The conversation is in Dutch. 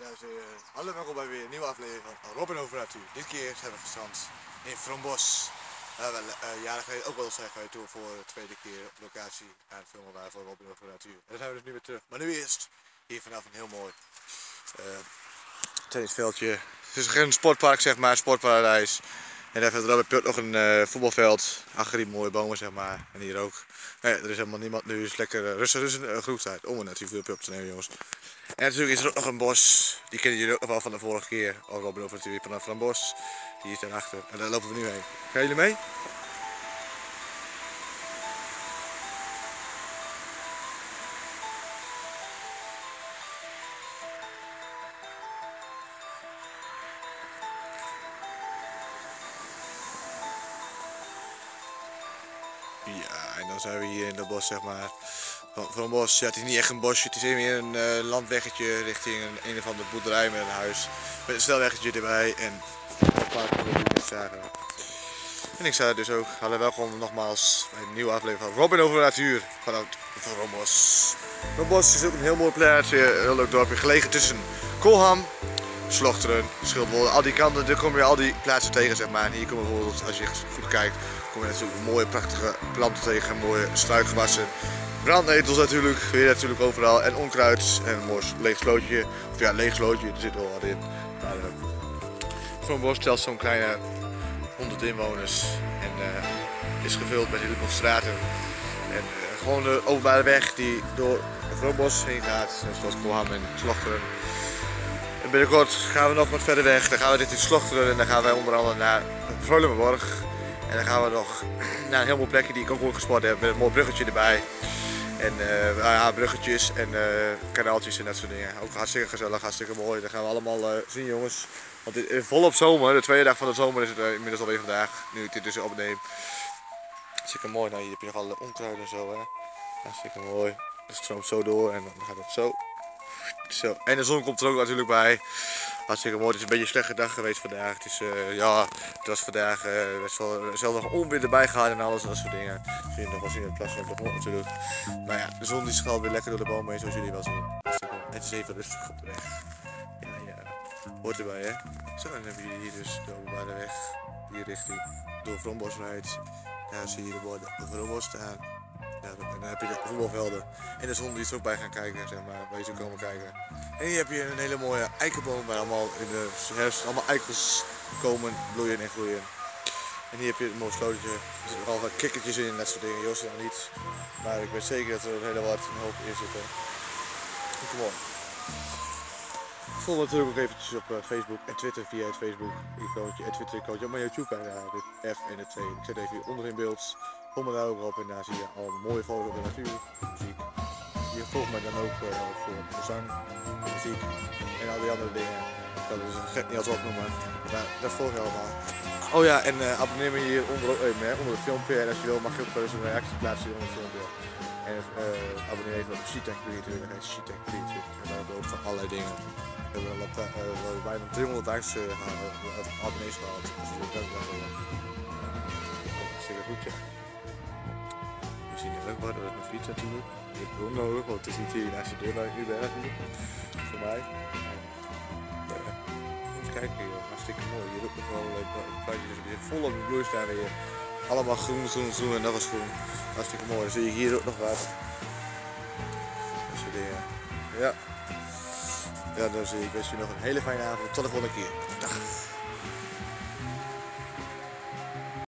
Dames en heren. Hallo, welkom bij weer een nieuwe aflevering van Robin over Natuur. Dit keer zijn we gestrand in Frombos. Uh, wel, uh, jaren geleden ook wel zijn geweest voor de tweede keer op locatie aan filmen waren voor Robin over Natuur. En dan zijn we dus nu weer terug. Maar nu eerst hier vanaf een heel mooi uh, tennisveldje. Het is geen sportpark zeg maar, sportparadijs. En daar verderop heb nog een uh, voetbalveld. Die mooie bomen zeg maar. En hier ook. Er is helemaal niemand. Nu is lekker uh, rustig. Een uh, groepstijd. Om er natuurlijk veel op te nemen jongens. En natuurlijk is er ook nog een bos. Die kennen jullie ook nog wel van de vorige keer. Of Robin over natuurlijk vanaf een bos. Die is daarachter. En daar lopen we nu heen. Gaan jullie mee? Ja, en dan zijn we hier in het bos, zeg maar. Van, van bos, ja, het is niet echt een bosje, het is meer een uh, landweggetje richting een, een of andere boerderij met een huis. Met een snelweggetje erbij en een paar zagen. En ik er dus ook. Hallo, welkom nogmaals bij een nieuwe aflevering van Robin over de Natuur vanuit Rombos. Rombos is ook een heel mooi plaatsje, heel leuk dorpje, gelegen tussen Kolham, Slochteren, Schildwolde, al die kanten, daar kom je al die plaatsen tegen zeg maar. En hier kom bijvoorbeeld, als je goed kijkt, kom je natuurlijk mooie prachtige planten tegen, mooie struikgewassen. Brandnetels natuurlijk, weer natuurlijk overal. En onkruid en een mooi leeg slootje. Of ja, leeg slootje, er zit wel wat in. Maar uh, Van Bos telt zo'n kleine 100 inwoners. En uh, is gevuld met heel veel straten. En uh, gewoon de openbare weg die door Vroonbos heen gaat. Zoals Kolham en Slochteren. En binnenkort gaan we nog wat verder weg. Dan gaan we dit in Slochteren en dan gaan wij onder andere naar Vrolemenborg. En dan gaan we nog naar een heel mooi plekje die ik ook goed gespot heb. Met een mooi bruggetje erbij. En uh, ja, bruggetjes en uh, kanaaltjes en dat soort dingen. Ook hartstikke gezellig, hartstikke mooi. Dat gaan we allemaal uh, zien jongens. Want dit is volop zomer, de tweede dag van de zomer is het inmiddels alweer vandaag. Nu ik dit dus opneem. Hartstikke mooi. Nou hier heb je nog alle onkruiden en zo hè. Hartstikke mooi. Het stroomt zo door en dan gaat het zo. Zo. En de zon komt er ook natuurlijk bij. Hartstikke mooi. Het is een beetje een slechte dag geweest vandaag. Het, is, uh, ja, het was vandaag uh, best wel zelf nog onweer erbij gehad en alles en dat soort dingen. Zie je nog wel zien in het de grond natuurlijk. Maar ja, de zon die schaalt weer lekker door de bomen heen zoals jullie wel zien. Het is even rustig op de weg. Ja, ja. Hoort erbij hè. Zo, dan hebben jullie hier dus de openbare weg. Die richting door Vrombos rijdt. Daar zie je de borden Vrombos staan. En dan heb je de voetbalvelden en de zon die is ook bij gaan kijken, zeg maar, waar je komen kijken. En hier heb je een hele mooie eikenboom waar allemaal in de herfst allemaal eikels komen, bloeien en groeien. En hier heb je een mooi slootje, er zitten al wat kikkertjes in en dat soort dingen, Jos nog niet. Maar ik weet zeker dat er een hele wat een hoop in zitten. Kom op. Volg natuurlijk ook eventjes op Facebook en Twitter via het Facebook icoontje en Twitter icoontje op mijn YouTube kanaal, F en het 2. Ik zet even onder in beeld. Kom er daar ook op en daar zie je al mooie foto's de natuur, muziek. Je volgt mij dan ook uh, voor de zang, de muziek en al die andere dingen. Kan dus gek niet als opnoemen, maar dat volg je allemaal. Oh ja, en uh, abonneer me hier onder, uh, onder filmpje en als je wil mag je ook eens een reactie plaatsen onder het filmpje. En uh, abonneer even op Sheetank Creator, dan heet Creator. En dan ook van allerlei dingen. We hebben bijna 300 likes uh, abonnees gehad. Dus je dank daarvoor. Hartstikke goed ja wat, dat is mijn fiets natuurlijk. Heb ik ook nodig, want het is niet hier naast de ik nu natuurlijk. Voor mij. Uh, even kijken joh, hartstikke mooi. Hier ook nog wel plaatjes die vol op de bloei staan weer. Allemaal groen, groen, groen en nog eens groen. Hartstikke mooi. Dan zie je hier ook nog wat. Dat soort dingen. Ja. Ja, dan zie ik wens je nog een hele fijne avond. Tot de volgende keer. Dag.